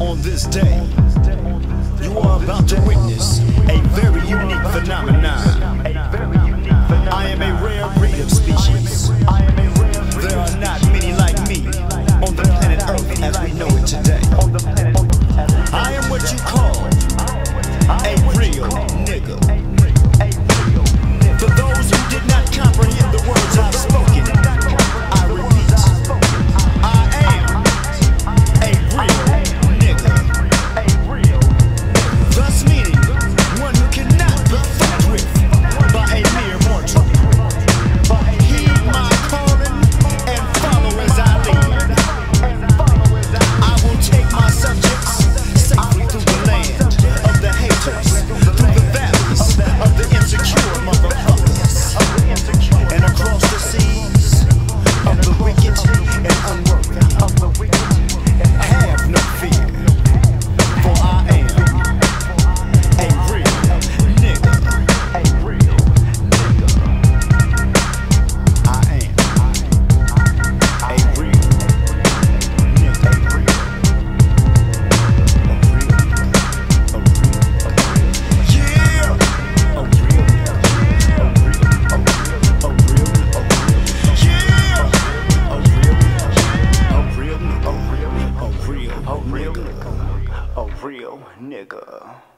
On this day, you are about to witness a very unique phenomenon. I am a rare breed of species. a real nigga.